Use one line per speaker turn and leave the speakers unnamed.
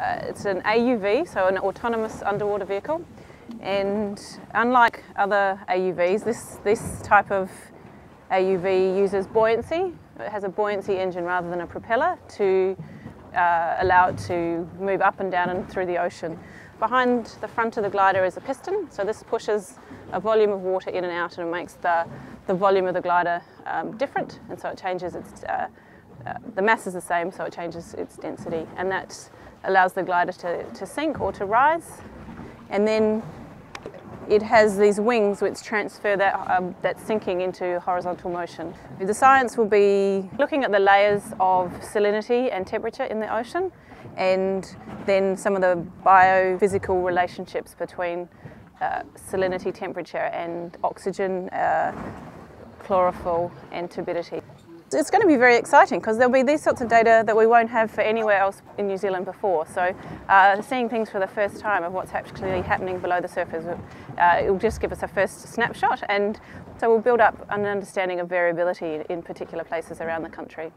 Uh, it's an AUV, so an autonomous underwater vehicle. And unlike other AUVs, this, this type of AUV uses buoyancy. It has a buoyancy engine rather than a propeller to uh, allow it to move up and down and through the ocean. Behind the front of the glider is a piston, so this pushes a volume of water in and out and makes the, the volume of the glider um, different and so it changes its, uh, uh, the mass is the same so it changes its density and that allows the glider to, to sink or to rise and then it has these wings which transfer that, um, that sinking into horizontal motion. The science will be looking at the layers of salinity and temperature in the ocean and then some of the biophysical relationships between uh, salinity, temperature and oxygen, uh, chlorophyll and turbidity. It's going to be very exciting because there'll be these sorts of data that we won't have for anywhere else in New Zealand before. So uh, seeing things for the first time of what's actually happening below the surface, uh, it will just give us a first snapshot and so we'll build up an understanding of variability in particular places around the country.